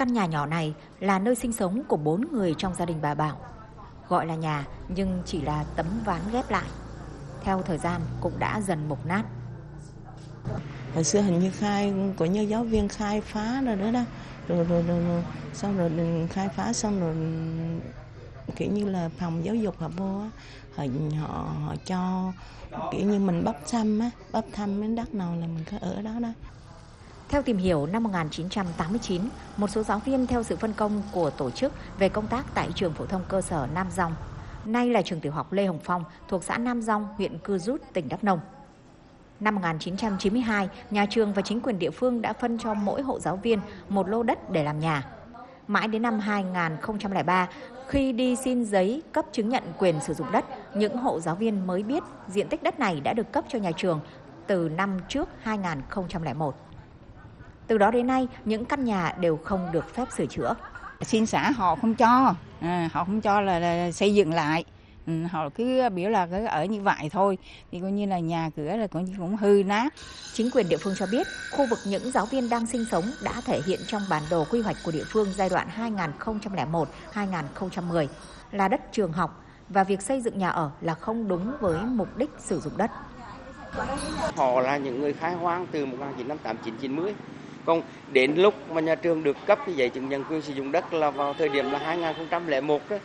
Căn nhà nhỏ này là nơi sinh sống của bốn người trong gia đình bà Bảo. Gọi là nhà nhưng chỉ là tấm ván ghép lại. Theo thời gian cũng đã dần mục nát. Hồi xưa hình như khai của như giáo viên khai phá rồi nữa đó. Rồi, rồi, rồi, rồi xong rồi ừ, khai phá xong rồi ừ, kiểu như là phòng giáo dục họ vô á họ, họ họ cho kiểu như mình bắp thăm á bắp thăm miếng đất nào là mình có ở đó đó theo tìm hiểu, năm 1989, một số giáo viên theo sự phân công của tổ chức về công tác tại trường phổ thông cơ sở Nam Dòng, nay là trường tiểu học Lê Hồng Phong thuộc xã Nam Dòng, huyện Cư Rút, tỉnh Đắk Nông. Năm 1992, nhà trường và chính quyền địa phương đã phân cho mỗi hộ giáo viên một lô đất để làm nhà. Mãi đến năm 2003, khi đi xin giấy cấp chứng nhận quyền sử dụng đất, những hộ giáo viên mới biết diện tích đất này đã được cấp cho nhà trường từ năm trước 2001. Từ đó đến nay, những căn nhà đều không được phép sửa chữa. Xin xã họ không cho, à, họ không cho là, là xây dựng lại. Ừ, họ cứ biểu là cứ ở như vậy thôi thì coi như là nhà cửa là coi như cũng hư nát. Chính quyền địa phương cho biết khu vực những giáo viên đang sinh sống đã thể hiện trong bản đồ quy hoạch của địa phương giai đoạn 2001-2010 là đất trường học và việc xây dựng nhà ở là không đúng với mục đích sử dụng đất. Họ là những người khai hoang từ 1989 90 còn đến lúc mà nhà trường được cấp cái giấy chứng nhận quyền sử dụng đất là vào thời điểm là 2001 đó,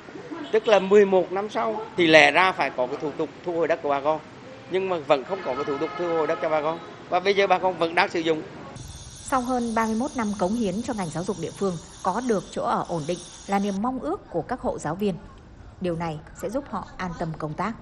tức là 11 năm sau thì lẽ ra phải có cái thủ tục thu hồi đất của bà con nhưng mà vẫn không có cái thủ tục thu hồi đất cho bà con và bây giờ bà con vẫn đang sử dụng sau hơn 31 năm cống hiến cho ngành giáo dục địa phương, có được chỗ ở ổn định là niềm mong ước của các hộ giáo viên. Điều này sẽ giúp họ an tâm công tác.